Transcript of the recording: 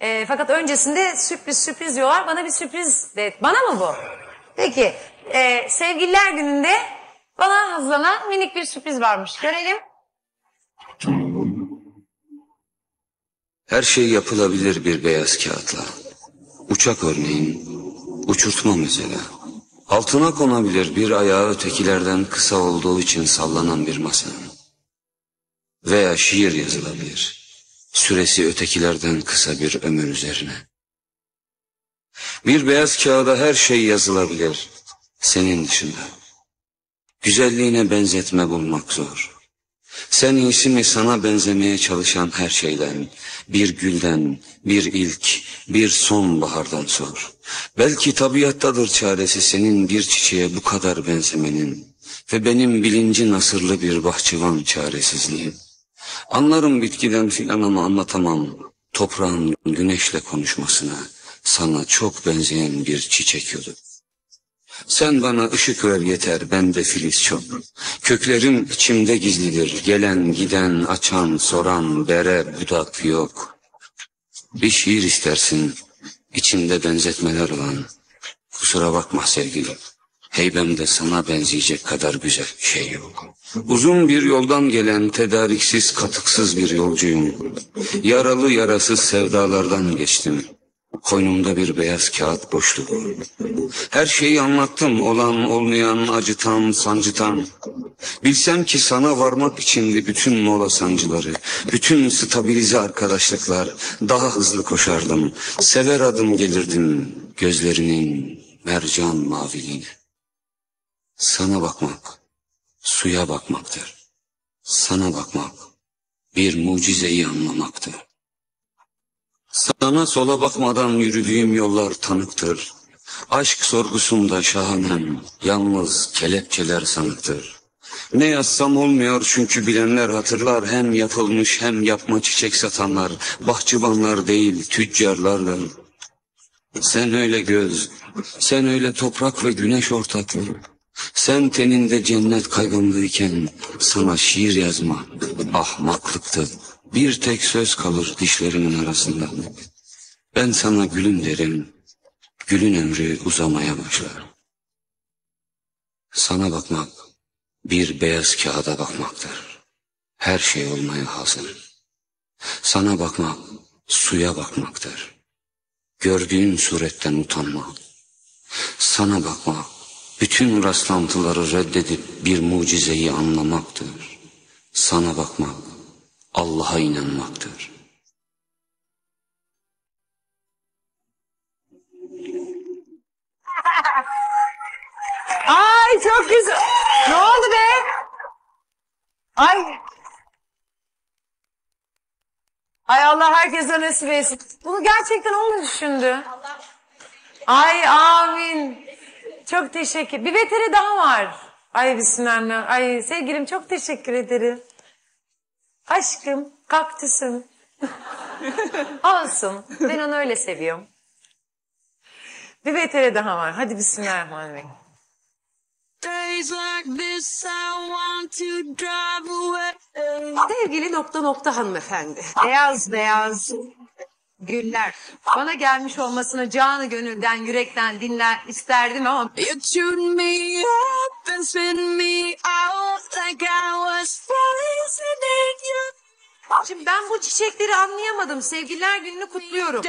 E, fakat öncesinde sürpriz sürpriz diyorlar. Bana bir sürpriz de. Bana mı bu? Peki. E, sevgililer gününde bana hazırlanan minik bir sürpriz varmış. Görelim. Her şey yapılabilir bir beyaz kağıtla. Uçak örneğin, uçurtma mesela. Altına konabilir bir ayağı ötekilerden kısa olduğu için sallanan bir masanın. Veya şiir yazılabilir. Süresi ötekilerden kısa bir ömür üzerine. Bir beyaz kağıda her şey yazılabilir. Senin dışında. Güzelliğine benzetme bulmak zor. Sen iyisi mi sana benzemeye çalışan her şeyden, bir gülden, bir ilk, bir sonbahardan sor. Belki tabiattadır çaresi senin bir çiçeğe bu kadar benzemenin ve benim bilinci nasırlı bir bahçıvan çaresizliğim. Anlarım bitkiden filan ama anlatamam toprağın güneşle konuşmasına, sana çok benzeyen bir çiçek yolu. Sen bana ışık ver yeter, bende filiz çok. Köklerim içimde gizlidir, gelen giden, açan, soran, bere, budak yok. Bir şiir istersin, içinde benzetmeler olan. Kusura bakma sevgilim, heybemde sana benzeyecek kadar güzel bir şey yok. Uzun bir yoldan gelen tedariksiz, katıksız bir yolcuyum. Yaralı yarasız sevdalardan geçtim. Koynumda bir beyaz kağıt boşluğu. Her şeyi anlattım olan olmayan acıtan sancıtan. Bilsem ki sana varmak içindi bütün mola sancıları. Bütün stabilize arkadaşlıklar. Daha hızlı koşardım. Sever adım gelirdim gözlerinin mercan maviliğine. Sana bakmak suya bakmaktır. Sana bakmak bir mucizeyi anlamaktır. Sana sola bakmadan yürüdüğüm yollar tanıktır. Aşk sorgusunda şahanem, yalnız kelepçeler sanıktır. Ne yazsam olmuyor çünkü bilenler hatırlar hem yapılmış hem yapma çiçek satanlar, bahçıvanlar değil tüccarlardır. Sen öyle göz, sen öyle toprak ve güneş ortaklığı. Sen teninde cennet kaybındayken sana şiir yazma ahmaklıktı. Bir tek söz kalır dişlerimin arasında. Ben sana gülüm derim, gülün ömrü uzamaya başlar. Sana bakmak bir beyaz kağıda bakmaktır. Her şey olmaya hazır. Sana bakmak suya bakmaktır. Gördüğün suretten utanmak. Sana bakmak bütün rastlantıları reddedip bir mucizeyi anlamaktır. Sana bakmak Allah'a inanmaktır. Ay çok güzel. Ne oldu be? Ay. Ay Allah herkese nasip etsin. Bunu gerçekten o mu düşündü? Ay amin. Çok teşekkür. Bir beteri daha var. Ay bismillah. Ay sevgilim çok teşekkür ederim. Aşkım, kaktüsüm. Olsun. Ben onu öyle seviyorum. Bir beteri daha var. Hadi bismillahirrahmanirrahim. Days like this, I want to drive away. Sevgili nokta nokta hanımefendi. Beyaz beyaz güller. Bana gelmiş olmasını canı gönülden, yürekten dinler isterdim ama You tune me up and spin me out like I was in you. şimdi ben bu çiçekleri anlayamadım. Sevgililer gününü kutluyorum.